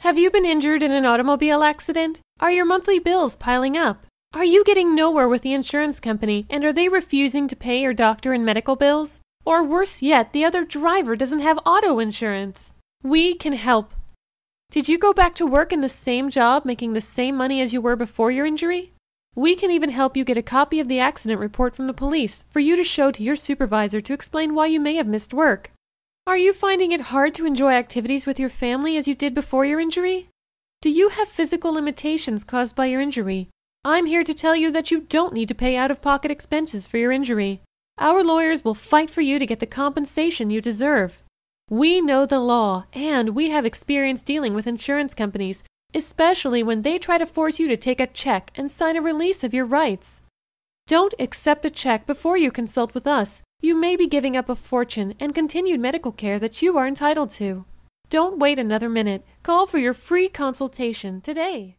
Have you been injured in an automobile accident? Are your monthly bills piling up? Are you getting nowhere with the insurance company and are they refusing to pay your doctor and medical bills? Or worse yet, the other driver doesn't have auto insurance. We can help. Did you go back to work in the same job making the same money as you were before your injury? We can even help you get a copy of the accident report from the police for you to show to your supervisor to explain why you may have missed work. Are you finding it hard to enjoy activities with your family as you did before your injury? Do you have physical limitations caused by your injury? I'm here to tell you that you don't need to pay out of pocket expenses for your injury. Our lawyers will fight for you to get the compensation you deserve. We know the law, and we have experience dealing with insurance companies, especially when they try to force you to take a check and sign a release of your rights. Don't accept a check before you consult with us. You may be giving up a fortune and continued medical care that you are entitled to. Don't wait another minute. Call for your free consultation today.